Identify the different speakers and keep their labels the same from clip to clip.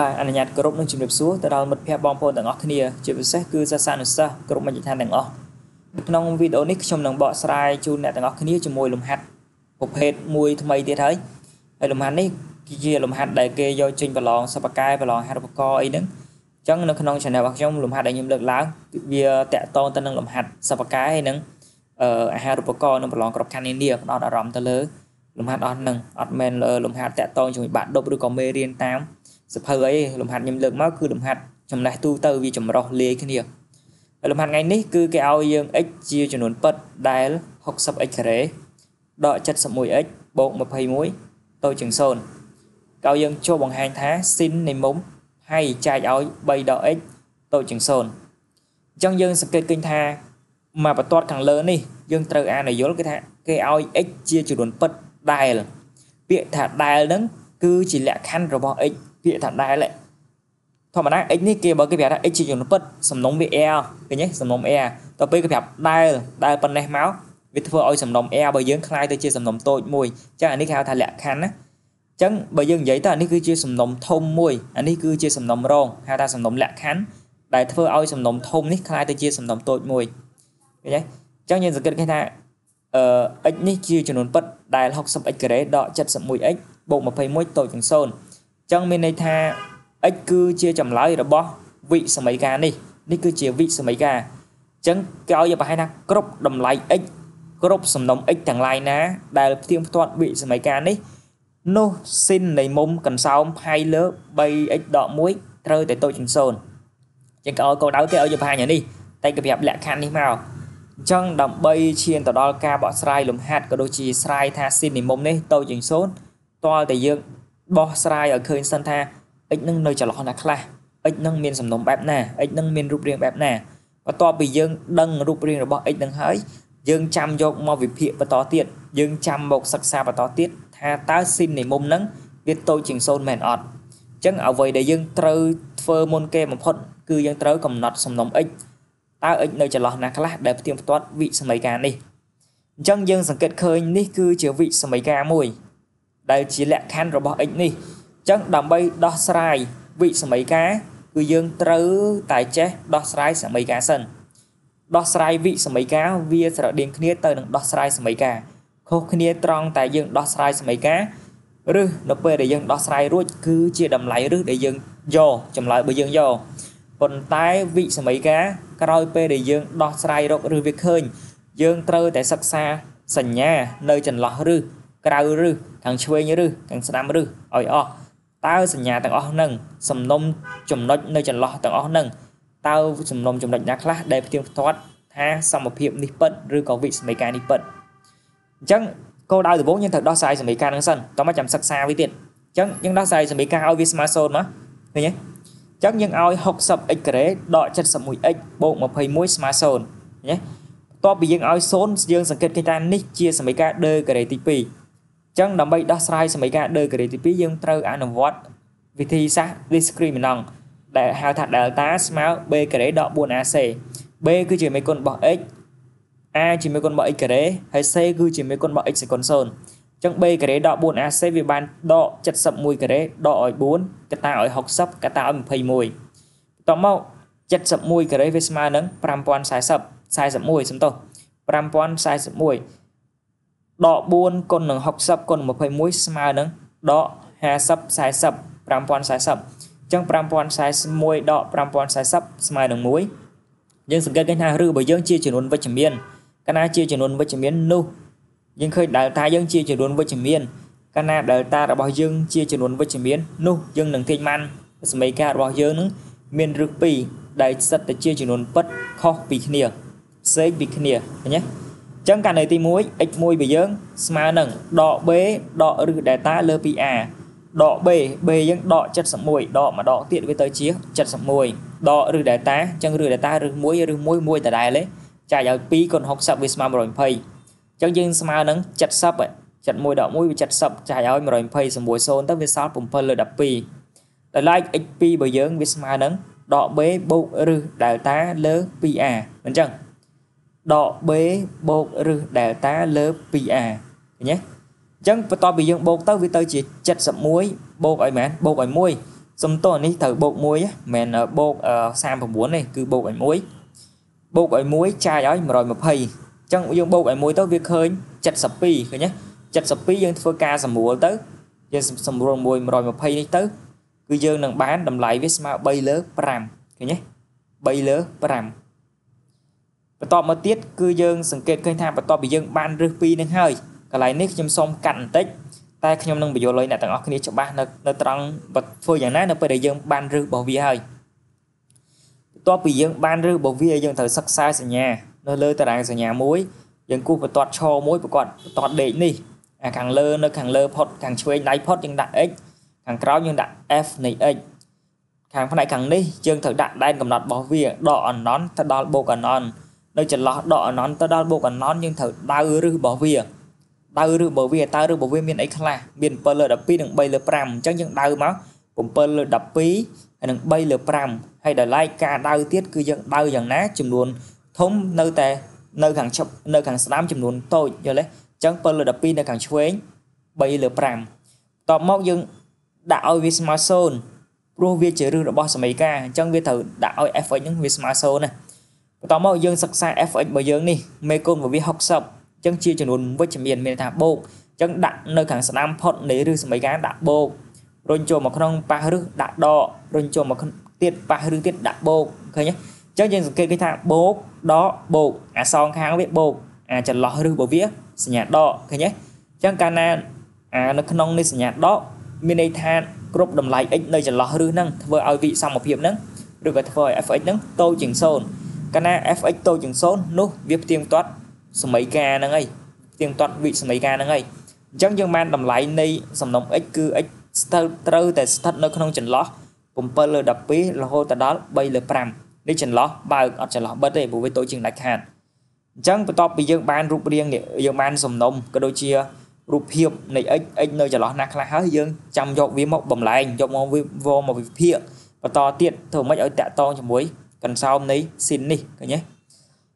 Speaker 1: បាទអនុញ្ញាតគោរពនឹងជំរាបសួរទៅដល់មិត្តភ័ក្តិបងប្អូនទាំងអស់គ្នាជាពិសេសគឺសាសានុសិស្សគ្រប់មជ្ឈដ្ឋានទាំងអស់ក្នុងវីដេអូនេះខ្ញុំនឹងបកស្រាយជូនអ្នកទាំងអស់គ្នាជាមួយលំហាត់ប្រភេទមួយថ្មីទៀតហើយហើយលំហាត់នេះគឺជាលំហាត់ដែលគេយកចេញប្រឡងសពកែប្រឡងហាត់ឧបករណ៍អីហ្នឹងអញ្ចឹងនៅក្នុង channel របស់ខ្ញុំលំហាត់ដែលខ្ញុំលើកឡើងវាតកតងទៅនឹងលំហាត់សពកែហើយនឹងអាហារូបករណ៍និងប្រឡងក្របខ័ណ្ឌនានាផ្ដោតអារម្មណ៍ទៅលើលំហាត់អស់ហ្នឹងអត់មែនលំហាត់តកតងជាមួយបាក់ដប់ឬក៏មេរៀនតាម សភៅអីលំហាត់ខ្ញុំលើកមកគឺលំហាត់ចំណេះទូទៅវាចម្រោះលាយគ្នាហើយលំហាត់ថ្ងៃនេះគឺគេឲ្យយើង x ជាចំនួនពិតដែល 60x ការ៉េដក 71x បូក21តូចជាង0ក៏យើងចូលបង្ហាញថា sin នៃមុំហើយចែកឲ្យ3ដក x តូចជាង0អញ្ចឹងយើងសង្កេតឃើញថាមកបន្ទាត់ខាងលើនេះយើងត្រូវអានឲ្យយល់គឺថាគេឲ្យ x ជាចំនួនពិតដែលពាក្យថាដែលហ្នឹងគឺជាលក្ខខណ្ឌរបស់ x ពាក្យថាដែលធម្មតា x នេះគេបើគេប្រាប់ថា x ជាចំនួនពិតសំណុំវា r ឃើញទេសំណុំ r ដល់ពេលគេប្រាប់ដែលដែលប៉ុណ្ណេះមកវាធ្វើឲ្យសំណុំ r បើយើងคล้ายទៅជាសំណុំតូចមួយអញ្ចឹងអានេះគេហៅថាលក្ខខណ្ឌណាអញ្ចឹងបើយើងនិយាយទៅអានេះគឺជាសំណុំធំមួយអានេះគឺជាសំណុំរងហៅថាសំណុំលក្ខខណ្ឌដែលធ្វើឲ្យសំណុំធំនេះคล้ายទៅជាសំណុំតូចមួយឃើញទេអញ្ចឹងយើងសង្កេតឃើញថាអឺ x នេះជាចំនួនពិតដែល 60x ការ៉េដក 71x បូក21តូចជាង0 ចឹងមានន័យថា x គឺជាចម្លើយរបស់វិសមីការនេះនេះគឺជាវិសមីការអញ្ចឹងគេឲ្យបង្ហាញថាគ្រប់តម្លៃ x គ្រប់សំណុំ x ទាំងឡាយណាដែលផ្ទៀងផ្ទាត់វិសមីការនេះនោះស៊ីននៃមុំកន្សោមផាយលើ 3x ដក1ត្រូវតែតូចជាង0អញ្ចឹងគេឲ្យកោដៅគេឲ្យបង្ហាញនេះតែគេប្រាប់លក្ខខណ្ឌនេះមកអញ្ចឹងដើម្បីឈានទៅដល់ការបកស្រាយលំហាត់ក៏ដូចជាស្រាយថាស៊ីននៃមុំនេះតូចជាង0តលតែយើង បោះស្រាយឲ្យឃើញសិនថា x នឹងនៅចន្លោះណាខ្លះ x នឹងមានសំណុំបែបណា x នឹងមានរូបរាងបែបណាបន្ទាប់ពីយើងដឹងរូបរាងរបស់ x នឹងហើយយើងចាំយកមកវិភាគបន្តទៀតយើងចាំមកសិក្សាបន្តទៀតថាតើស៊ីននៃមុំហ្នឹងវាតូចជាង0មែនអត់អញ្ចឹងអ្វីដែលយើងត្រូវធ្វើមុនគេបំផុតគឺយើងត្រូវកំណត់សំណុំ x តើ x នៅចន្លោះណាខ្លះដែលផ្ទៀងផ្ទាត់វិសមីការនេះអញ្ចឹងយើងសង្កេតឃើញនេះគឺជាវិសមីការមួយ ដែលជាលក្ខខណ្ឌរបស់ x នេះអញ្ចឹងដើម្បីដោះស្រាយវិសមីការគឺយើងត្រូវតែចេះដោះស្រាយសមីការសិនដោះស្រាយវិសមីការវាស្រដៀងគ្នាទៅនឹងដោះស្រាយសមីការខុសគ្នាត្រង់តែយើងដោះស្រាយសមីការឬនៅពេលដែលយើងដោះស្រាយរួចគឺជាតម្លៃឬដែលយើងយកចម្លើយបើយើងយកប៉ុន្តែវិសមីការក្រោយពេលដែលយើងដោះស្រាយរកឬវាឃើញយើងត្រូវតែសិក្សាសញ្ញានៅចន្លោះឬ ក្រៅឬខាងឆ្វេងឬខាងស្ដាំឬឲ្យអស់តើសញ្ញាទាំងអស់ហ្នឹងសំណុំចំណុចនៅចន្លោះទាំងអស់ហ្នឹងតើសំណុំចំណុចណាខ្លះដែលផ្ទៀងផ្ទាត់ថាសមភាពនេះពិតឬក៏វិសមីការនេះពិតអញ្ចឹងគោលដៅដំបូងយើងត្រូវដោះស្រាយសមីការហ្នឹងសិនតោះមកចាំសិក្សាវាទៀតអញ្ចឹងយើងដោះស្រាយសមីការឲ្យវាស្មើ0មកឃើញទេអញ្ចឹងយើងឲ្យ 60x ការ៉េដក 71x បូក21ស្មើ0ឃើញទេបន្ទាប់ពីយើងឲ្យ0យើងសង្កេតឃើញថានេះជាសមីការដឺការ៉េទី2 ចឹងដើម្បីដោះស្រាយសមីការដឺការ៉េទី2យើងត្រូវអនុវត្តវិធីសាស្ត្រ discriminant ដែលហៅថា delta ស្មើ b ការ៉េដក 4ac b គឺជាមេគុណរបស់ x a ជាមេគុណរបស់ x ការ៉េហើយ c គឺជាមេគុណរបស់ x សេគុណ0អញ្ចឹង b ការ៉េដក 4ac វាបានដក71ការ៉េដកឲ្យ4កតាឲ្យ60កតាឲ្យ21បន្ទាប់មក71ការ៉េវាស្មើនឹង5040 41សំទោស5041 ដក4គុណនឹង60គុណ21ស្មើនឹងដក50 40 5040អញ្ចឹង5041ដក5040ស្មើនឹង1យើងសង្កេតឃើញថាឬបើយើងជាចំនួនវិជ្ជមានកាលណាជាចំនួនវិជ្ជមាននោះយើងឃើញ delta យើងជាចំនួនវិជ្ជមានកាលណា delta របស់យើងជាចំនួនវិជ្ជមាននោះយើងនឹងទាញបានសមីការរបស់យើងនឹងមានរឹស2ដែលសិតតែជាចំនួនពិតខុសពីគ្នាផ្សេងពីគ្នាឃើញទេ ចឹងករណីទី1 x1 របស់យើងស្មើនឹងដក b ដកឬ delta លើ 2a ដក b b យើងដក71ដកមកដកទៀតវាទៅជា71ដកឬ delta ចឹងឬ delta ឬ1ឬ1 1ដដែលទេចាយឲ្យ2គុណ60វាស្មើ120ចឹងយើងស្មើនឹង70 71ដក1វា70ចាយឲ្យ120សម្រួល0ទៅវាសល់7លើ12ដល់ឡែក x2 របស់យើងវាស្មើនឹងដក b បូកឬ delta លើ 2a អញ្ចឹង ដក b បូកឬ delta លើ 2a ឃើញទេអញ្ចឹងបន្ទាប់ពីយើងបូកទៅវាទៅជា71បូកឲ្យមែនបូកឲ្យ1សុំទោសនេះត្រូវបូក1មិនមែនបូក39ទេគឺបូកឲ្យ1បូកឲ្យ1ចាយឲ្យ120អញ្ចឹងយើងបូកឲ្យ1ទៅវាឃើញ72ឃើញទេ72យើងធ្វើការសម្រួលទៅយើងសម្រួល1 120នេះទៅគឺយើងនឹងបានតម្លៃវាស្មើ3លើ5ឃើញទេ3លើ5 បន្តមកទៀតគឺយើងសង្កេតឃើញថាបន្ទាប់ពីយើងបានរឹស2នឹងហើយកន្លែងនេះខ្ញុំសូមកាត់បន្តិចតែខ្ញុំនឹងបញ្យល់ឲ្យអ្នកទាំងអស់គ្នាច្បាស់នៅនៅត្រង់ធ្វើយ៉ាងណានៅពេលដែលយើងបានរឹសរបស់វាហើយបន្ទាប់ពីយើងបានរឹសរបស់វាយើងត្រូវសិក្សាសញ្ញានៅលើតារាងសញ្ញាមួយយើងគូសបន្ទាត់ឈរមួយប្រកបបន្ទាត់ដេកនេះអាខាងលើនៅខាងលើផុតខាងឆ្វេងដៃផុតយើងដាក់ x ខាងក្រោមយើងដាក់ f នៃ x ខាងផ្នែកខាងនេះយើងត្រូវដាក់ដែនកំណត់របស់វាដកអណន់ទៅដល់បូកអណន់ នៅចន្លោះដកអណន់ទៅដល់បូកអណន់យើងត្រូវដៅរឹសរបស់វាដៅឬបើវាតើឬបើវាមានអីខ្លះមាន7លើ12និង3លើ5អញ្ចឹងយើងដៅមក7លើ12ហើយនិង3លើ5ហើយដល់ឡែកការដៅទៀតគឺយើងដៅយ៉ាងណាចំនួនធំនៅតែនៅខាងឈប់នៅខាងស្ដាំចំនួនតូចយល់ទេអញ្ចឹង7លើ12នៅខាងឆ្វេង3លើ5តបមកយើងដាក់ឲ្យវាស្មើ0ព្រោះវាជាឫសរបស់សមីការអញ្ចឹងវាត្រូវដាក់ឲ្យ fx ហ្នឹងវាស្មើ0ណា បន្តមកយើងសិក្សា fx របស់យើងនេះមេគុណរបស់វា60ចឹងជាចំនួនវិជ្ជមានមានថាបូកចឹងដាក់នៅខាងស្ដាំផុតនៃឬសមីការដាក់បូករុញចូលមកក្នុងប៉ះឬដាក់ដករុញចូលមកទៀតប៉ះឬទៀតដាក់បូកឃើញទេចឹងយើងសង្កេតឃើញថាបូកដកបូកអាសងខាងវាបូកអាចន្លោះឬរបស់វាសញ្ញាដកឃើញទេចឹងកាលណាអានៅក្នុងនេះសញ្ញាដកមានន័យថាគ្រប់តម្លៃ x នៅចន្លោះឬហ្នឹងធ្វើឲ្យវិសមភាពហ្នឹងឬក៏ធ្វើឲ្យ fx ហ្នឹងតូចជាង0 កាលណា fx តូចជាង0នោះវាផ្ទៀងផ្ទាត់សម័យកាលហ្នឹងហើយទៀងទាត់វិសម័យកាលហ្នឹងហើយអញ្ចឹងយើងបានតម្លៃនៃសំណុំ x គឺ x ស្ទើរត្រូវតែស្ថិតនៅក្នុងចន្លោះ7លើ12រហូតដល់3លើ5នេះចន្លោះបើកអត់ចន្លោះបិទទេព្រោះវាតូចជាងដាច់ខាតអញ្ចឹងបន្ទាប់ពីយើងបានរូបរាងនេះយើងបានសំណុំក៏ដូចជារូបភាពនៃ x x នៅចន្លោះណាខ្លះហើយយើងចាំយកវាមកបំលែងយកមកវាវមកវិភាគបន្តទៀតធ្វើម៉េចឲ្យតាក់តងជាមួយ កន្សោមនៃស៊ីននេះឃើញទេ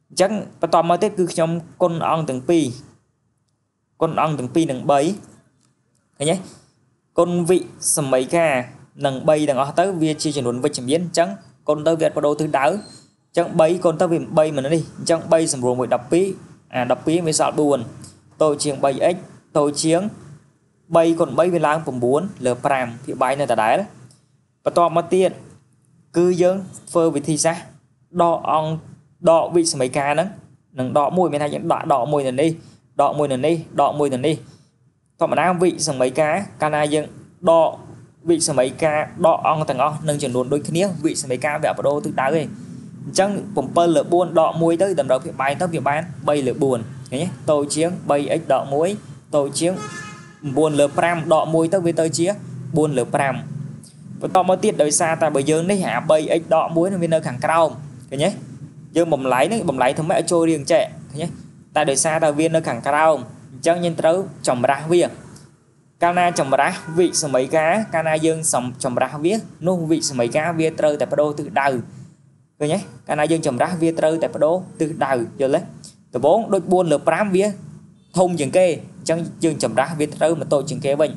Speaker 1: អញ្ចឹងបន្តមកទៀតគឺខ្ញុំគុណអង្គទាំងពីរគុណអង្គទាំងពីរនិង3ឃើញទេគុណវិសម័យកានិង3ទាំងអស់ទៅវាជាចំនួនវិជ្ជមានអញ្ចឹងគុណទៅវាអត់បដូរទិសដៅអញ្ចឹង3គុណទៅវា3មិននេះអញ្ចឹង3សម្រួលមួយ12អា12វាសល់4តូចជាង 3x តូចជាង3គុណ3វាឡើង9លើ5ភាគបាយនៅដដែលបន្ទាប់មកទៀត គឺយើងធ្វើវិធីសាស្ត្រដកអង្គដកវិសម័យការហ្នឹងនឹងដកមួយមានថាយើងដាក់ដកមួយនៅនេះដកមួយនៅនេះដកមួយនៅនេះធម្មតាវិសម័យការកាលណាយើងដកវិសម័យការដកអង្គទាំងអស់នឹងចំនួនដូចគ្នាវិសម័យការវាអបដូរទិសដៅទេអញ្ចឹង7លើ4ដក1ទៅតម្រូវភាពបាយទៅវាបាន3លើ4ឃើញទេតូចជាង 3x ដក1តូចជាង9លើ5ដក1ទៅវាទៅជា4លើ5 បន្តមកទៀតដោយសារតែបើយើងនេះអា 3x ដក1នឹងវានៅខាងក្រោមឃើញទេយើងបំលែងនេះបំលែងធ្វើម៉េចឲ្យចូលរាងចែកឃើញទេតែដោយសារតែវានៅខាងក្រោមអញ្ចឹងយើងត្រូវចម្រាស់វាកាលណាចម្រាស់វិសម័យការកាលណាយើងចម្រាស់វានោះវិសម័យការវាត្រូវតែបដូរទិសដៅឃើញទេកាលណាយើងចម្រាស់វាត្រូវតែបដូរទិសដៅយល់ទេដំបូងដូច4លើ5វាធំជាងគេអញ្ចឹងយើងចម្រាស់វាត្រូវមកតូចជាងគេវិញ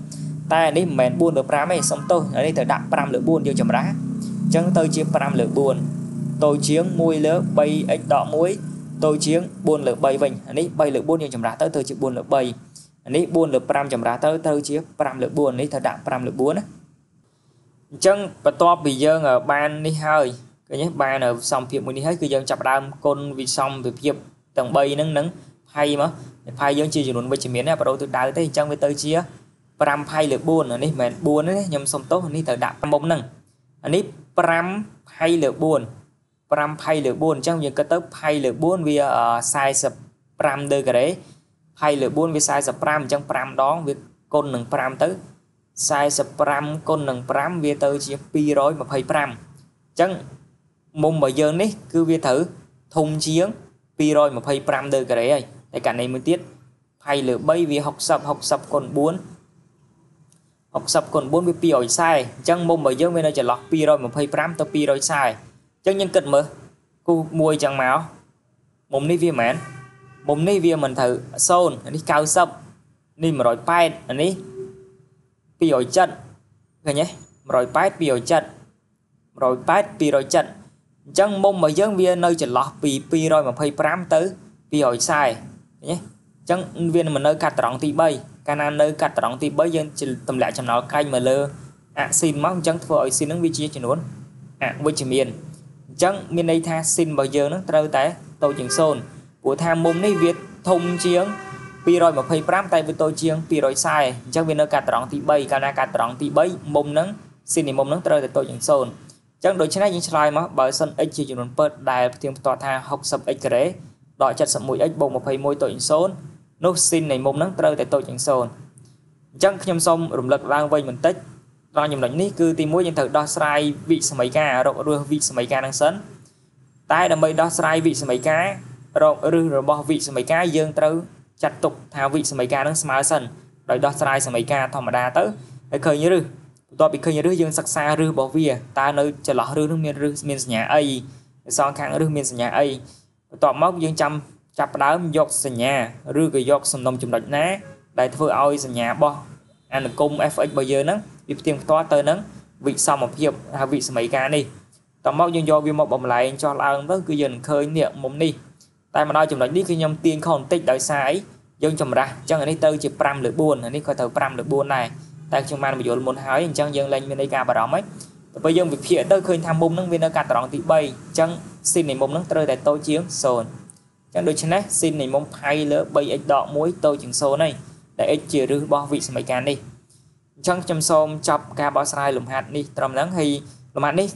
Speaker 1: តែនេះមិនមែន4លើ5ទេសុំទោសនេះត្រូវដាក់5លើ4យើងចម្រាស់អញ្ចឹងទៅជា5លើ4តូចជាង1លើ 3x ដក1តូចជាង4លើ3វិញអានេះ3លើ4យើងចម្រាស់ទៅទៅជា4លើ3អានេះ4លើ5ចម្រាស់ទៅទៅជា5លើ4នេះត្រូវដាក់5លើ4ណាអញ្ចឹងបន្ទាប់ពីយើងបាននេះហើយឃើញទេបានសំភាពមួយនេះហើយគឺយើងចាប់ដើមគុណវិសមភាពទាំង3ហ្នឹងនឹងផៃមកផៃយើងជាចំនួនវិជ្ជមានណាបដូរទៅដៅទេអញ្ចឹងវាទៅជា 5ផៃលើ4អានេះមិនមែន4ទេខ្ញុំសុំទោសនេះត្រូវដាក់មុំហ្នឹងអានេះ5ផៃលើ4 5ផៃលើ4អញ្ចឹងយើងគិតទៅផៃលើ4វា45ដឺការ៉េផៃលើ4វា45អញ្ចឹង5ដងវាគុណនឹង5ទៅ45គុណនឹង5វាទៅជា225អញ្ចឹងមុំរបស់យើងនេះគឺវាត្រូវធំជាង225ដឺការ៉េហើយតែករណីមួយទៀតផៃលើ3វា60 60គុណ4 60គុណ4វា240អញ្ចឹងមុំរបស់យើងវានៅចន្លោះ225ទៅ240ចឹងយើងគិតមើលគូមួយចឹងមកមុំនេះវាមិនមែនមុំនេះវាមិនត្រូវ0អានេះ90នេះ180អានេះ270ឃើញទេ180 270 180 270អញ្ចឹងមុំរបស់យើងវានៅចន្លោះពី225ទៅ240ឃើញទេអញ្ចឹងវាមិននៅកាត់ត្រង់ទី3 កាលណានៅកាត់ត្រង់ទី3យើងទម្លាក់ចំណោលកាច់មកលើអាស៊ីនមកអញ្ចឹងធ្វើឲ្យស៊ីននឹងវាជាចំនួនអវិជ្ជមានអញ្ចឹងមានន័យថាស៊ីនរបស់យើងនឹងត្រូវតែតូចជាង0ព្រោះថាមុំនេះវាធំជាង225តែវាតូចជាង240អញ្ចឹងវានៅកាត់ត្រង់ទី3កាលណាកាត់ត្រង់ទី3មុំនឹងស៊ីននៃមុំនឹងត្រូវតែតូចជាង0អញ្ចឹងដូច្នេះយើងឆ្លើយមកបើសិន x ជាចំនួនពិតដែលផ្ទៀងផ្ទាត់ថា 60x ការ៉េដក 71x បូក21តូចជាង0 នោះស៊ីននៃមុំនឹងត្រូវតែតូចជាង0អញ្ចឹងខ្ញុំសូមរំលឹកឡើងវិញបន្តិចដល់ចំណុចនេះគឺទី1យើងត្រូវដោះស្រាយវិសមីការរករស់វិសមីការនឹងសិនតែដើម្បីដោះស្រាយវិសមីការរករឹសរបស់វិសមីការយើងត្រូវចាត់ទុកថាវិសមីការនឹងស្មើសិនដោយដោះស្រាយសមីការធម្មតាទៅហើយឃើញរឹសបន្ទាប់ពីឃើញរឹសយើងសិក្សារឹសរបស់វាតើនៅចន្លោះរឹសនឹងមានរឹសមានសញ្ញាអីសងខាងរឹសមានសញ្ញាអីបន្ទាប់មកយើងចាំ ចាប់ផ្ដើមយកសញ្ញាឬក៏យកសំណុំចំណុចណា ដែលធ្វើឲ្យសញ្ញារបស់អានុគម fx របស់យើងហ្នឹងវាផ្ទៀងផ្ទាត់ទៅនឹងវិសមភាពហើយវិសម័យការនេះតមកយើងយកវាមកបំលែងចោះឡើងទៅគឺយើងនឹងឃើញនេះមុំនេះតែមកដល់ចំណុចនេះគឺខ្ញុំទាញខុសបន្តិចដោយសារអីយើងចម្រាស់អញ្ចឹងអានេះទៅជា5លើ4អានេះក៏ទៅ5លើ4ដែរតែខ្ញុំបានបញ្យល់មុនហើយអញ្ចឹងយើងលែងមានន័យការបារម្ភហីទៅពេលយើងវិភាគទៅឃើញថាមុំហ្នឹងវានៅកាត់ត្រង់ទី3អញ្ចឹងស៊ីននៃមុំហ្នឹងត្រូវតែតូចជាង0អញ្ចឹងដូច្នេះស៊ីននៃមុំផៃលើ 3x ដក1តូចជាង0ហើយដែល x ជាឫសរបស់វិសម័យការនេះអញ្ចឹងខ្ញុំសូមចប់ការបោះស្រាយលំហាត់នេះត្រឹមហ្នឹងហើយលំហាត់នេះ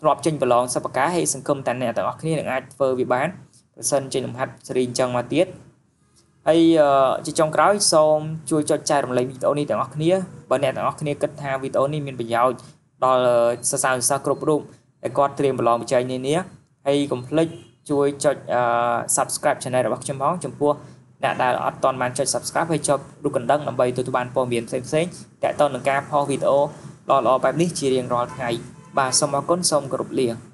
Speaker 1: ធ្លាប់ចេញប្រឡងសិប្បការហើយសង្គមតែអ្នកទាំងអស់គ្នានឹងអាចធ្វើវាបានប្រសិនចេញលំហាត់សេរីអញ្ចឹងមកទៀតហើយជាចុងក្រោយសូមជួយចុចចែករំលែកវីដេអូនេះទាំងអស់គ្នាបើអ្នកទាំងអស់គ្នាគិតថាវីដេអូនេះមានប្រយោជន៍ដល់សិស្សានុសិស្សគ្រប់រូបដែលគាត់ត្រៀមប្រឡងវិជ័យនានាហើយកុំភ្លេច ជួយចុច Subscribe Channel របស់ខ្ញុំផងចំពោះអ្នកដែលអត់ទាន់បានចុច Subscribe ហើយចុចរូបកណ្ដឹងដើម្បីទទួលបានព័ត៌មានផ្សេងៗទាក់ទងនឹងការផុសវីដេអូល្អៗបែបនេះជារៀងរាល់ថ្ងៃបាទសូមអរគុណសូមគោរពលា